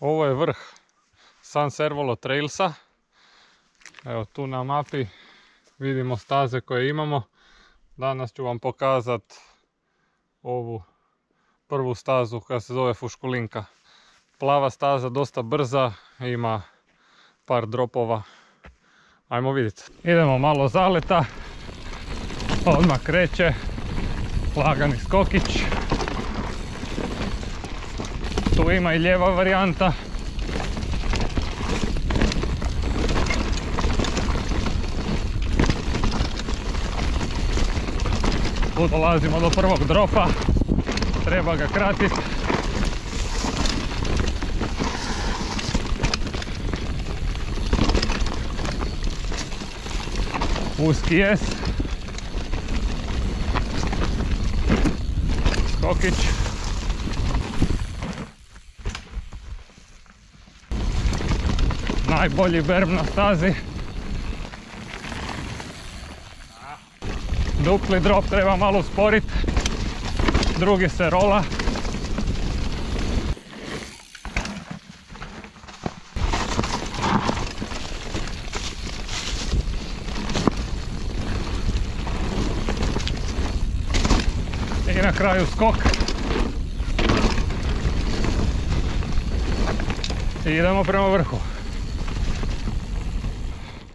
Ovo je vrh San Servolo Trailsa. Evo tu na mapi vidimo staze koje imamo. Danas ću vam pokazat ovu prvu stazu koja se zove Fuškulinka. Plava staza, dosta brza, ima par dropova. Ajmo vidjeti. Idemo malo zaleta. Odmah kreće. Lagani skokić. Tu ima i lijeva varijanta. Tu dolazimo do prvog dropa. Treba ga kratiti. Uski jes. Skokić. Najbolji berm na stazi. Dupli drop treba malo usporit. Drugi se rola. I na kraju skok. I idemo prema vrhu.